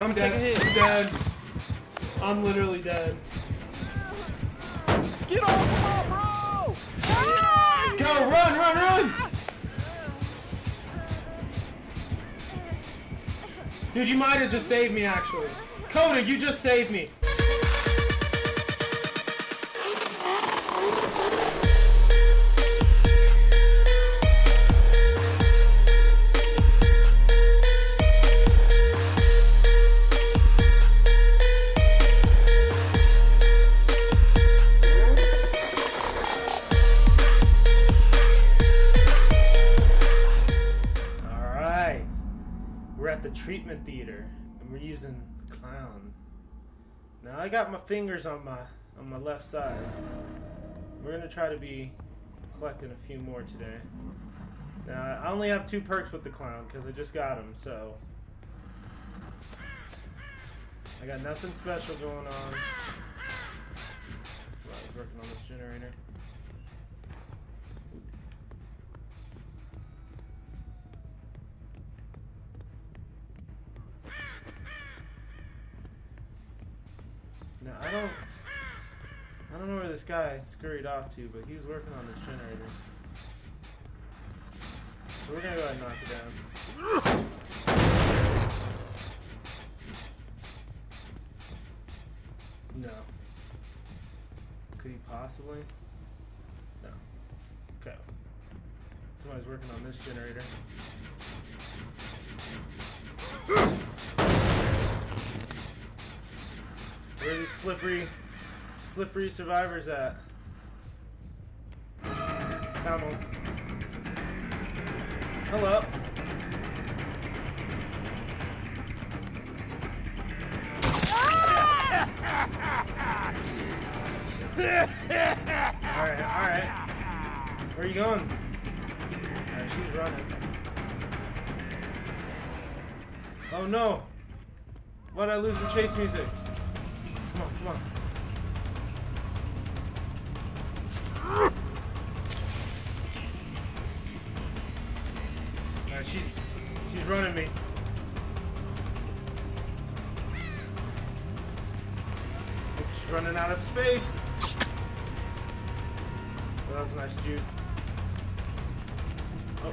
I'm dead. I'm dead. I'm literally dead. Get off, bro! Ah! Go, run, run, run! Dude, you might have just saved me, actually. Coda, you just saved me. We're at the treatment theater and we're using the clown. Now I got my fingers on my on my left side. We're gonna try to be collecting a few more today. Now I only have two perks with the clown because I just got them, so I got nothing special going on. Well, I was working on this generator. No, I don't. I don't know where this guy scurried off to, but he was working on this generator. So we're gonna go ahead and knock it down. No. Could he possibly? No. Okay. Somebody's working on this generator. Where are these slippery, slippery survivors at? Come on. Hello. Alright, alright. Where are you going? Alright, she's running. Oh no! Why'd I lose the chase music? Come on, come on. Alright, she's she's running me. Oops, she's running out of space. Well, that was a nice juke. Oh,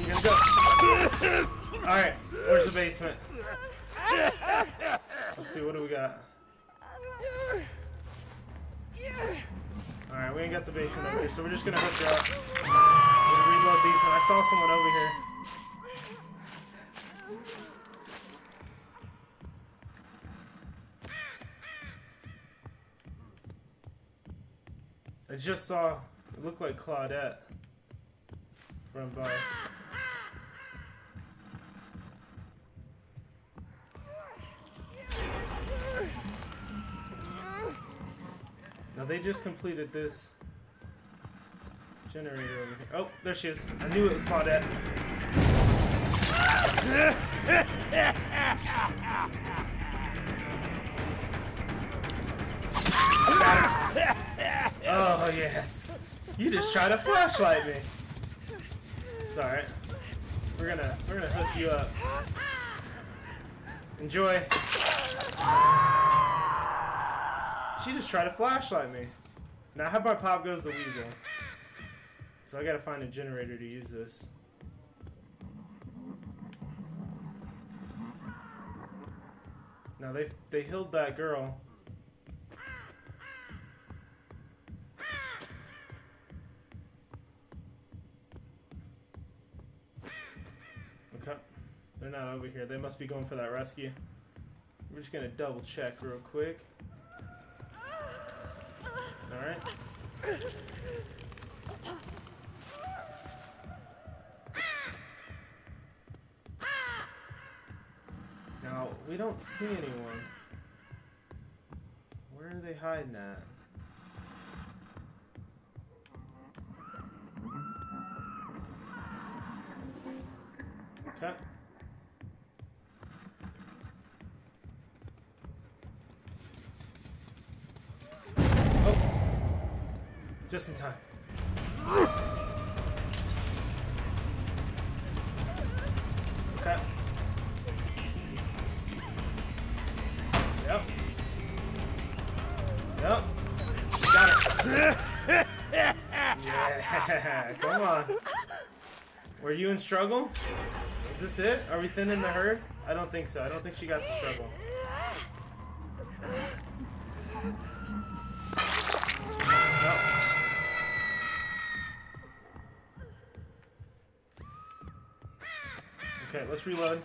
you gonna go? Alright, where's the basement? Let's see, what do we got? Alright, we ain't got the basement over here, so we're just gonna hook up. Gonna reload these, and I saw someone over here. I just saw, it looked like Claudette run uh, by. Now they just completed this generator over here. Oh, there she is. I knew it was Claudette. oh yes. You just tried to flashlight me. It's alright. We're gonna we're gonna hook you up. Enjoy. She just tried to flashlight me. Now how about pop goes the weasel? So I gotta find a generator to use this. Now they they healed that girl. Okay. They're not over here. They must be going for that rescue. We're just gonna double check real quick. Now, we don't see anyone. Where are they hiding at? Just in time. Okay. Yep. Yep. Got it. yeah, come on. Were you in struggle? Is this it? Are we thinning the herd? I don't think so. I don't think she got the struggle. Okay, let's reload.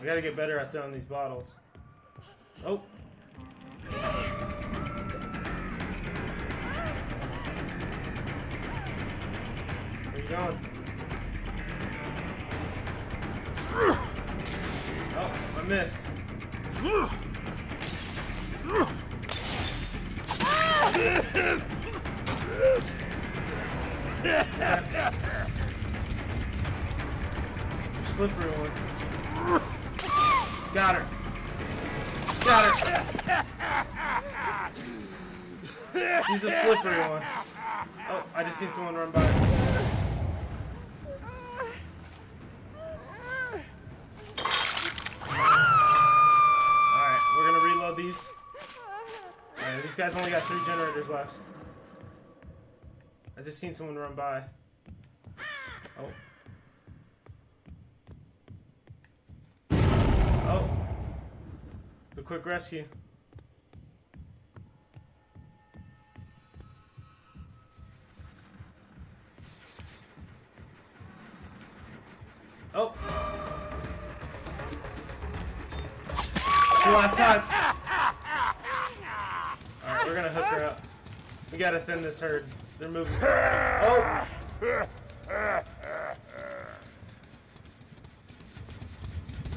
I gotta get better at throwing these bottles. Oh. Got her. Got her. She's a slippery one. Oh, I just seen someone run by. Alright, we're gonna reload these. Alright, these guys only got three generators left. I just seen someone run by. Oh. A quick rescue. Oh. It's your last time. Alright, we're gonna hook her up. We gotta thin this herd. They're moving. Oh! Now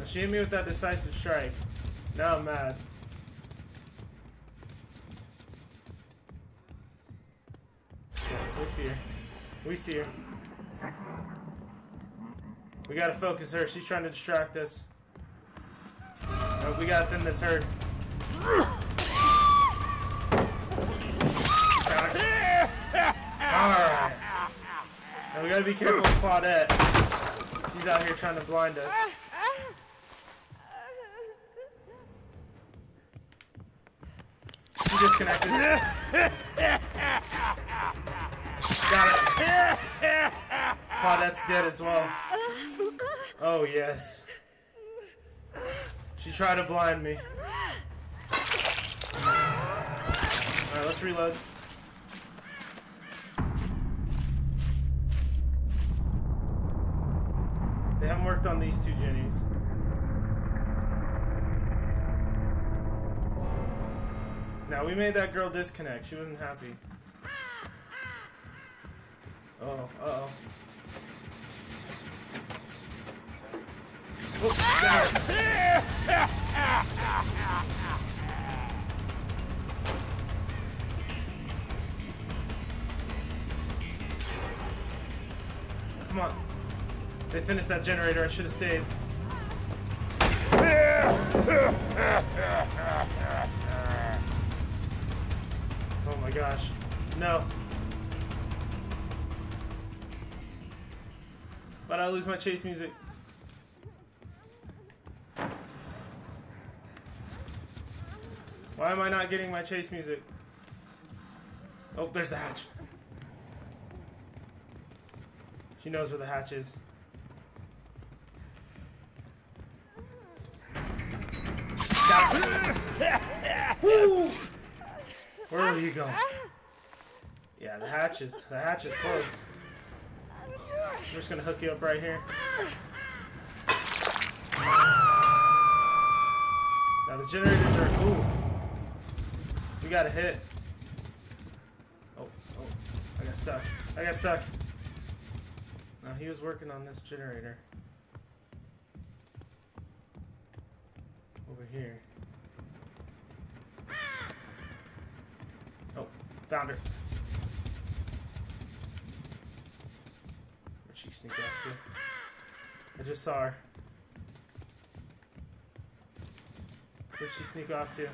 she hit me with that decisive strike. Now I'm mad. We see her. We see her. We gotta focus her. She's trying to distract us. We gotta thin this herd. Alright. Now we gotta be careful with Claudette. She's out here trying to blind us. She disconnected. Got it. Claudette's dead as well. Oh, yes. She tried to blind me. Alright, let's reload. They haven't worked on these two Jennies. Now we made that girl disconnect. She wasn't happy. Oh, uh oh. Oh. Come on. They finished that generator. I should have stayed. Gosh. No. But I lose my chase music. Why am I not getting my chase music? Oh, there's the hatch. She knows where the hatch is. Woo! Where are you going? Yeah, the hatch is the hatch is closed. I'm just gonna hook you up right here. Now the generators are ooh. We got a hit. Oh, oh, I got stuck. I got stuck. Now he was working on this generator. Over here. Oh, found her. Where'd she sneak off to? I just saw her. Where'd she sneak off to?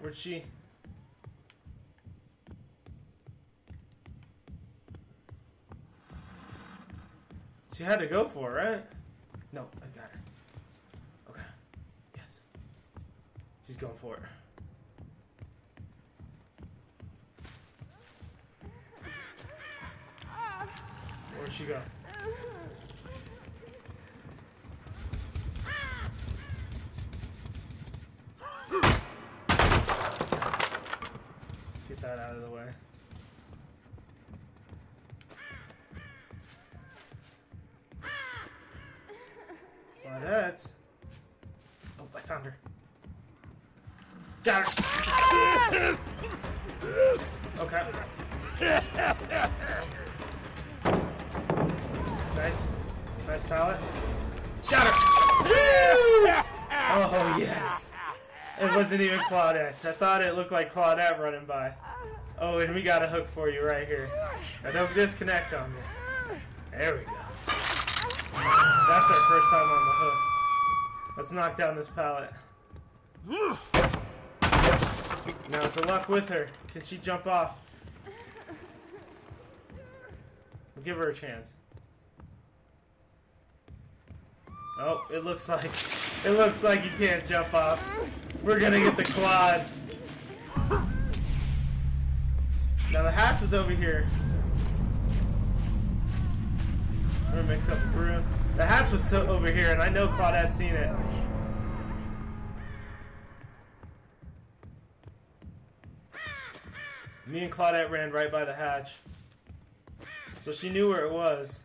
Where'd she? She had to go for it, right? No, I got her. Okay. Yes. She's going for it. Where'd she go? Let's get that out of the way. Nice. Nice pallet. Her. Oh, yes. It wasn't even Claudette. I thought it looked like Claudette running by. Oh, and we got a hook for you right here. Now don't disconnect on me. There we go. That's our first time on the hook. Let's knock down this pallet. Now's the luck with her. Can she jump off? We'll give her a chance. Oh, it looks like it looks like you can't jump off. We're gonna get the quad. Now the hatch was over here. I'm gonna mix up the brew. The hatch was so over here, and I know Claudette's seen it. Me and Claudette ran right by the hatch. So she knew where it was.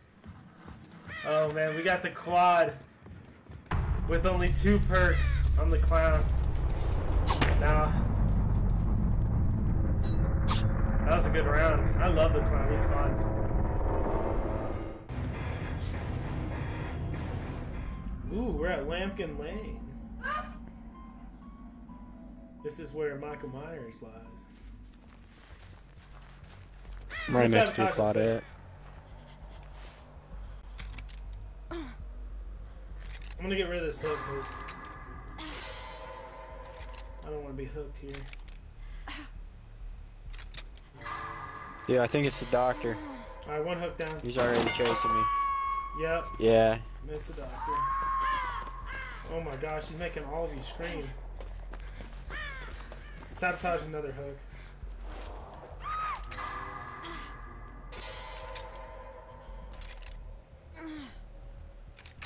Oh man, we got the quad with only two perks on the clown. Now, that was a good round. I love the clown, he's fun. Ooh, we're at Lampkin Lane. This is where Michael Myers lies. I'm right next to. Claudette. I'm gonna get rid of this hook because I don't want to be hooked here. Dude, I think it's the doctor. All right, one hook down. He's already chasing me. Yep, Yeah. It's the doctor. Oh my gosh, he's making all of you scream. Sabotage another hook.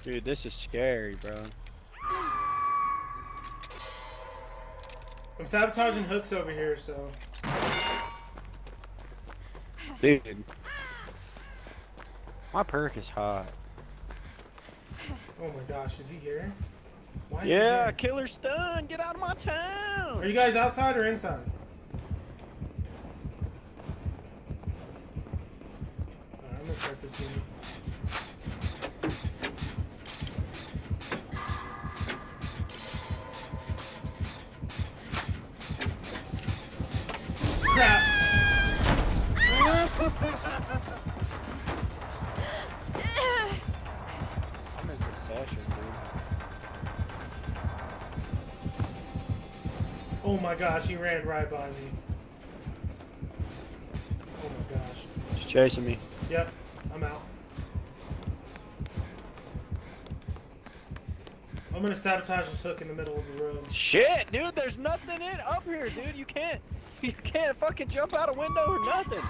Dude, this is scary, bro. I'm sabotaging hooks over here, so Dude. My perk is hot. oh my gosh, is he here? Why is Yeah, he here? killer stun! Get out of my town! Are you guys outside or inside? My gosh, he ran right by me. Oh my gosh. He's chasing me. Yep, I'm out. I'm gonna sabotage this hook in the middle of the road. Shit, dude, there's nothing in up here, dude. You can't you can't fucking jump out a window or nothing.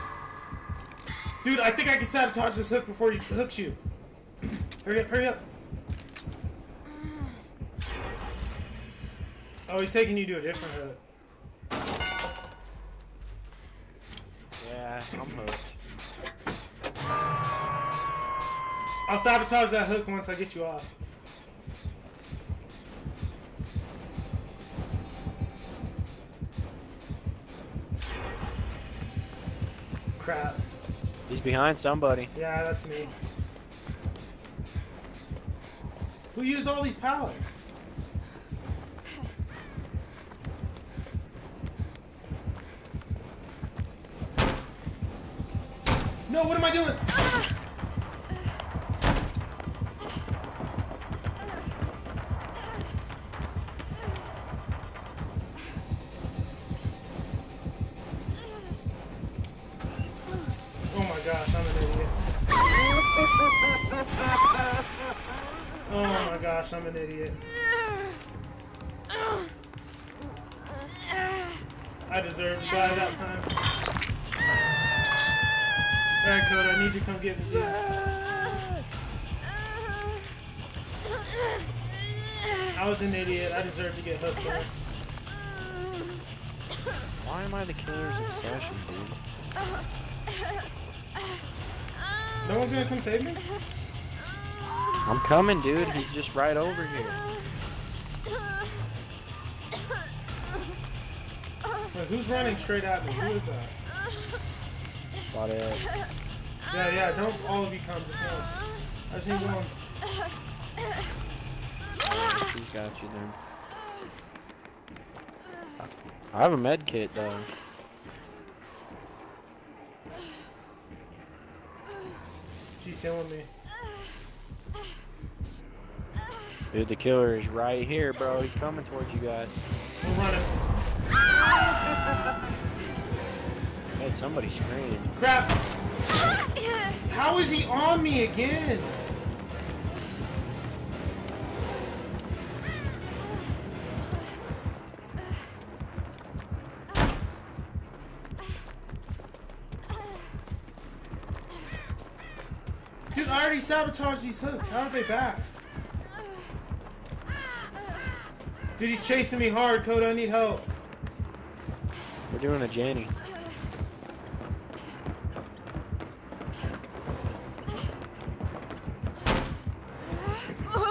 Dude, I think I can sabotage this hook before he hooks you. hurry up, hurry up. Mm. Oh, he's taking you to a different hook. I'm hooked. I'll sabotage that hook once I get you off. Crap. He's behind somebody. Yeah, that's me. Who used all these pallets? No, what am I doing? Oh. Oh I'm an idiot. I deserve to die that time. Alright, Coda, I need you to come get me. I was an idiot. I deserve to get hooked. Why am I the killer's obsession, dude? No one's gonna come save me? I'm coming, dude. He's just right over here. Wait, who's running straight at me? Who is that? But, uh, Yeah, yeah, don't all of you come, just one. I just need one. he's got you then. I have a med kit though. She's healing me. Dude, the killer is right here, bro. He's coming towards you guys. I'm running. Somebody scream. Crap! How is he on me again? Dude, I already sabotaged these hooks. How are they back? Dude, he's chasing me hard, Coda. I need help. We're doing a Jenny.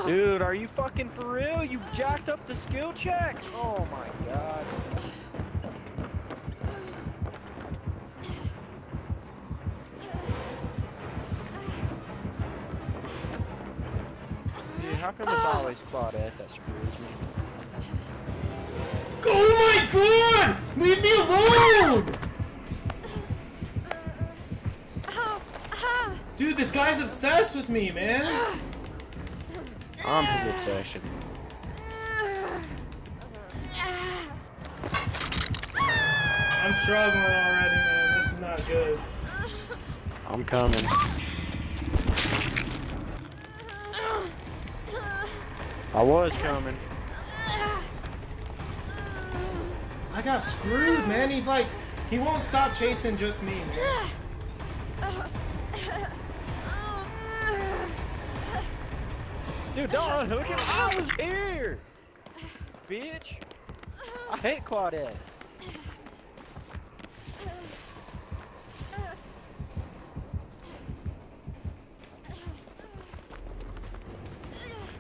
Dude, are you fucking for real? You jacked up the skill check? Oh my god. Dude, how come it's always Claudette that screws me? Oh my god! Leave me alone! Ah, ah, ah. Dude, this guy's obsessed with me, man. I'm his obsession. I'm struggling already, man. This is not good. I'm coming. I was coming. I got screwed, man. He's like, he won't stop chasing just me, man. Dude, don't unhook him. I was here. Bitch. I hate Claudette.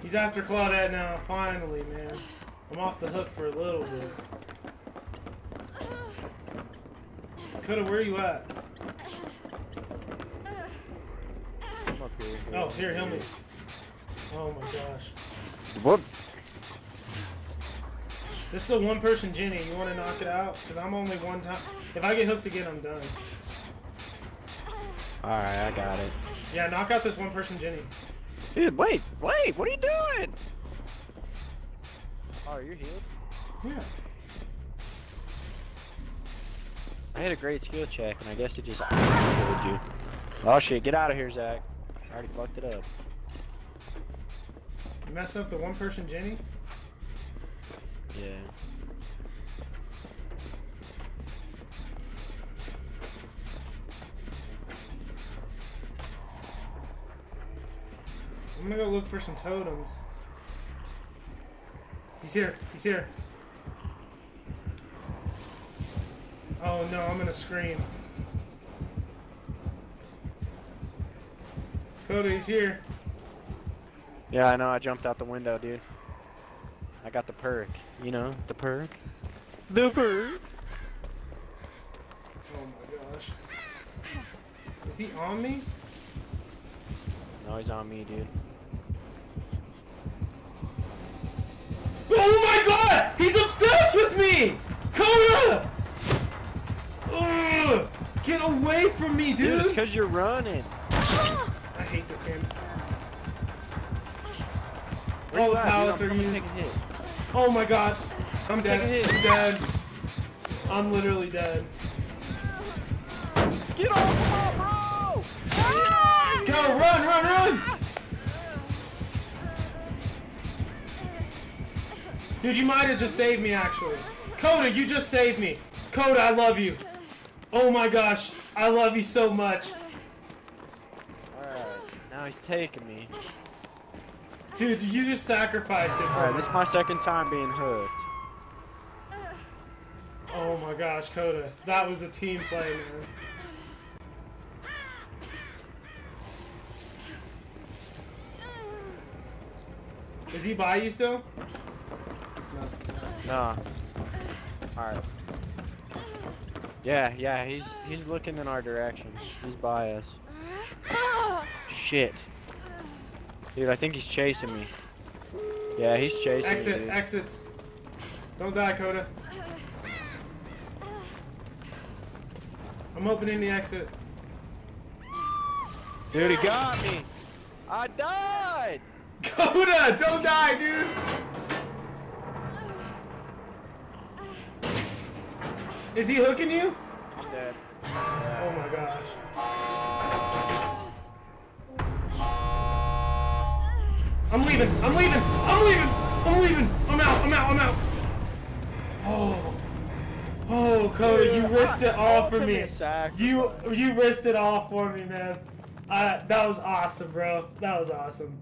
He's after Claudette now, finally, man. I'm off the hook for a little bit. Coda, where are you at? Here. Oh, here, heal me. Oh my gosh. What? This is a one person Jenny. You want to knock it out? Because I'm only one time. If I get hooked again, I'm done. Alright, I got it. Yeah, knock out this one person Jenny. Dude, wait, wait, what are you doing? Oh, you're healed? Yeah. I had a great skill check, and I guess it just killed you. Oh shit, get out of here, Zach. I already fucked it up. Mess up the one person Jenny? Yeah. I'm gonna go look for some totems. He's here. He's here. Oh no, I'm gonna scream. Coda, he's here. Yeah, I know, I jumped out the window, dude. I got the perk. You know, the perk. The perk. Oh my gosh. Is he on me? No, he's on me, dude. Oh my god! He's obsessed with me! Coda! Ugh! Get away from me, Dude, Dude, it's dude! because you're running. I hate this game. Where All the pallets are used. take a hit. Oh my god. I'm Take a dead. I'm dead. I'm literally dead. Get off, bro! Ah! Go, run, run, run! Dude, you might have just saved me, actually. Coda, you just saved me. Coda, I love you. Oh my gosh, I love you so much. Alright, now he's taking me. Dude, you just sacrificed it for Alright, me. this is my second time being hooked. Oh my gosh, Coda. That was a team play, man. Is he by you still? No. Alright. Yeah, yeah, he's he's looking in our direction. He's by us. Shit. Dude, I think he's chasing me. Yeah, he's chasing me. Exit, dude. exits. Don't die, Coda. I'm opening the exit. Dude, he got me. I died. Coda, don't die, dude. Is he hooking you? I'm dead. Oh my gosh. I'm leaving. I'm leaving. I'm leaving. I'm leaving. I'm out. I'm out. I'm out. Oh. Oh, Coda, you risked it all for me. You you risked it all for me, man. Uh, that was awesome, bro. That was awesome.